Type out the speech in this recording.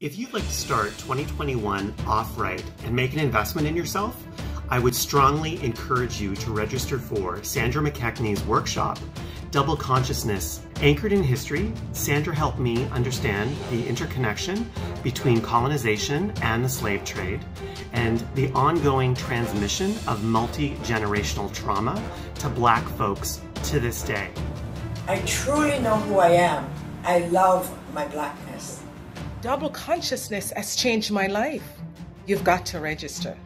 If you'd like to start 2021 off right and make an investment in yourself, I would strongly encourage you to register for Sandra McKechnie's workshop, Double Consciousness. Anchored in history, Sandra helped me understand the interconnection between colonization and the slave trade and the ongoing transmission of multi generational trauma to black folks to this day. I truly know who I am. I love my blackness. Double consciousness has changed my life. You've got to register.